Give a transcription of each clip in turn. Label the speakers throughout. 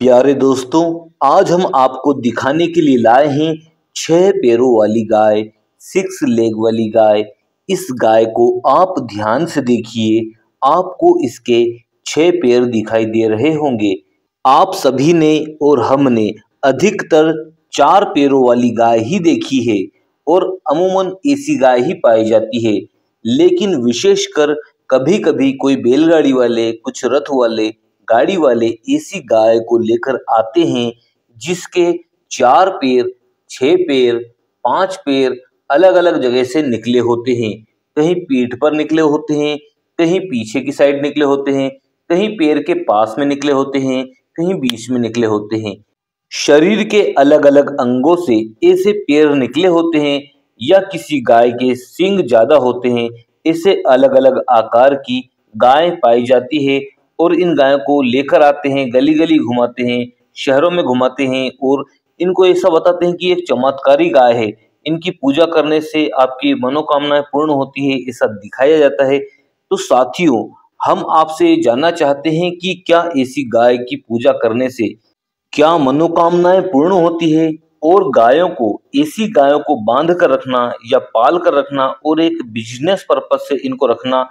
Speaker 1: प्यारे दोस्तों, आज हम आपको दिखाने के लिए लाए हैं छह पैरों वाली गाय सिक्स लेग वाली गाय। इस गाय को आप ध्यान से देखिए, आपको इसके छह पैर दिखाई दे रहे होंगे। आप सभी ने और हमने अधिकतर चार पैरों वाली गाय ही देखी है और अमूमन ऐसी गाय ही पाई जाती है। लेकिन विशेषकर कभी कभी कोई बैलगाड़ी वाले, कुछ रथ वाले गाड़ी वाले ऐसी गाय को लेकर आते हैं, जिसके चार पैर, छह पैर, पाँच पैर अलग अलग जगह से निकले होते हैं। कहीं पीठ पर निकले होते हैं, कहीं पीछे की साइड निकले होते हैं, कहीं पैर के पास में निकले होते हैं, कहीं बीच में निकले होते हैं। शरीर के अलग अलग अंगों से ऐसे पैर निकले होते हैं या किसी गाय के सिंग ज़्यादा होते हैं, ऐसे अलग अलग आकार की गाय पाई जाती है और इन गायों को लेकर आते हैं गली गली घुमाते हैं, शहरों में घुमाते हैं और इनको ऐसा बताते हैं कि एक चमत्कारी गाय है। इनकी पूजा करने से आपकी मनोकामनाएँ पूर्ण होती है, ऐसा दिखाया जाता है। तो साथियों, हम आपसे जानना चाहते हैं कि क्या ऐसी गाय की पूजा करने से क्या मनोकामनाएँ पूर्ण होती है और गायों को, ऐसी गायों को बाँध कर रखना या पाल कर रखना और एक बिज़नेस पर्पज से इनको रखना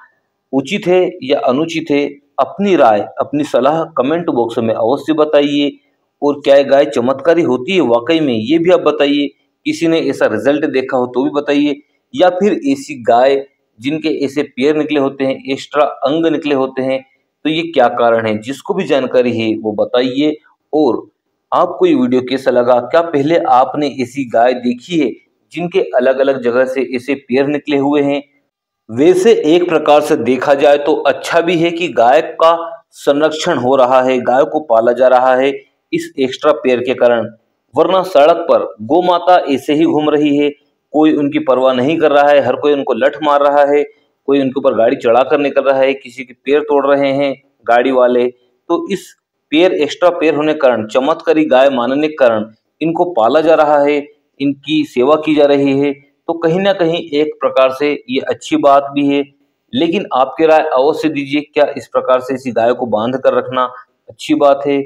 Speaker 1: उचित है या अनुचित है? अपनी राय, अपनी सलाह कमेंट बॉक्स में अवश्य बताइए। और क्या गाय चमत्कारी होती है? वाकई में ये भी आप बताइए। किसी ने ऐसा रिज़ल्ट देखा हो तो भी बताइए। या फिर ऐसी गाय जिनके ऐसे पैर निकले होते हैं एक्स्ट्रा अंग निकले होते हैं तो ये क्या कारण है? जिसको भी जानकारी है वो बताइए। और आपको ये वीडियो कैसा लगा? क्या पहले आपने ऐसी गाय देखी है जिनके अलग अलग जगह से ऐसे पैर निकले हुए हैं? वैसे एक प्रकार से देखा जाए तो अच्छा भी है कि गाय का संरक्षण हो रहा है गाय को पाला जा रहा है इस एक्स्ट्रा पेयर के कारण। वरना सड़क पर गौ माता ऐसे ही घूम रही है, कोई उनकी परवाह नहीं कर रहा है, हर कोई उनको लठ मार रहा है, कोई उनके ऊपर गाड़ी चढ़ा कर निकल रहा है, किसी के पैर तोड़ रहे हैं गाड़ी वाले। तो इस पैर एक्स्ट्रा पैर होने कारण, चमत्कारी गाय मानने के कारण इनको पाला जा रहा है, इनकी सेवा की जा रही है। तो कहीं ना कहीं एक प्रकार से ये अच्छी बात भी है। लेकिन आपके राय अवश्य दीजिए, क्या इस प्रकार से इसी गाय को बाँध कर रखना अच्छी बात है?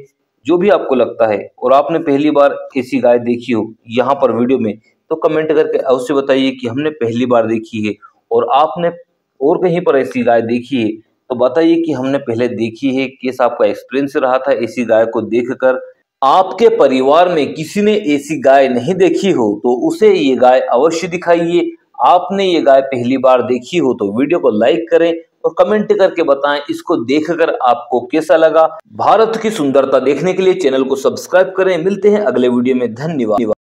Speaker 1: जो भी आपको लगता है, और आपने पहली बार ऐसी गाय देखी हो यहाँ पर वीडियो में तो कमेंट करके अवश्य बताइए कि हमने पहली बार देखी है, और आपने और कहीं पर ऐसी गाय देखी है? तो बताइए कि हमने पहले देखी है, कैसा आपका एक्सपीरियंस रहा था ऐसी गाय को देखकर आपके परिवार में किसी ने ऐसी गाय नहीं देखी हो तो उसे ये गाय अवश्य दिखाइए। आपने ये गाय पहली बार देखी हो तो वीडियो को लाइक करें और कमेंट करके बताएँ, इसको देखकर आपको कैसा लगा। भारत की सुंदरता देखने के लिए चैनल को सब्सक्राइब करें। मिलते हैं अगले वीडियो में। धन्यवाद।